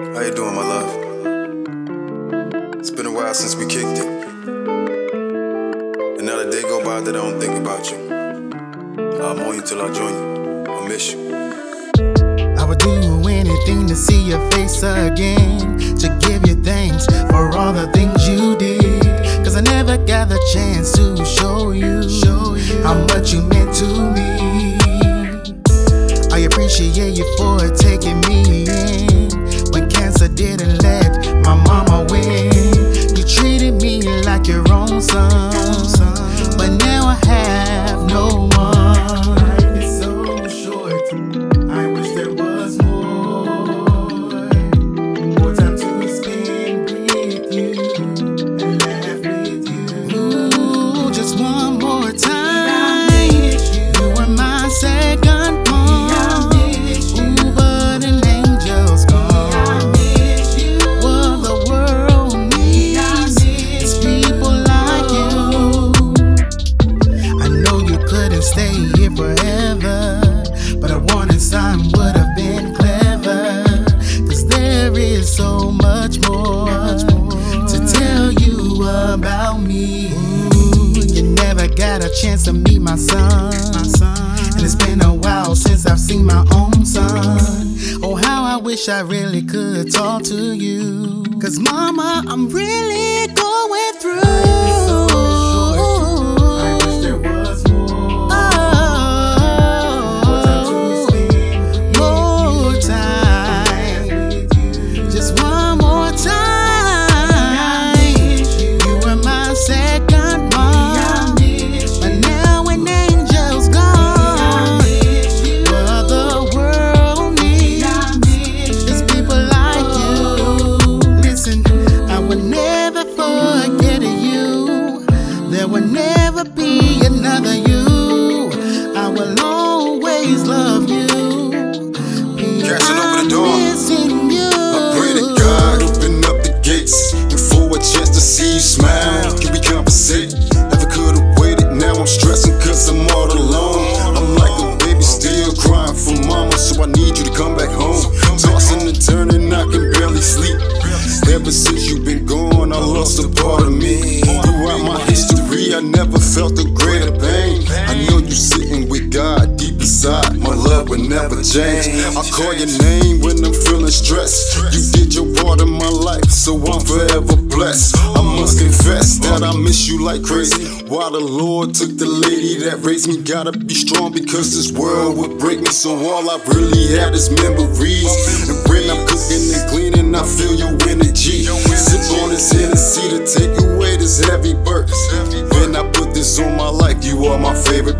How you doing, my love? It's been a while since we kicked it. And not a day go by that I don't think about you. I'm on you till I join you. I miss you. I would do anything to see your face again. To give you thanks for all the things you did. Cause I never got the chance to show you, show you how much you meant to me. I appreciate you for taking me in. Cancer didn't let my mama win. You treated me like your own son. But now I have no one. Sign would have been clever. Cause there is so much more to tell you about me. Ooh, you never got a chance to meet my son. And it's been a while since I've seen my own son. Oh, how I wish I really could talk to you. Cause, mama, I'm really never be another you. I will always love you. Crashing over the door. missing you. I pray to God, open up the gates and for a chance to see you smile. Can we compensate? Never could've waited, now I'm stressing cause I'm all alone. I'm like a baby still crying for mama, so I need you to come back home. Tossing and turning, I can barely sleep. Ever since you've been gone, I lost a part of me. Throughout my I never felt a greater pain. I know you sitting with God deep inside. My love will never change. I call your name when I'm feeling stressed. You did your part in my life, so I'm forever blessed. I must confess that I miss you like crazy. Why the Lord took the lady that raised me, gotta be strong because this world would break me. So all I really had is memories. And when I'm cooking and cleaning, I feel your energy. Favorite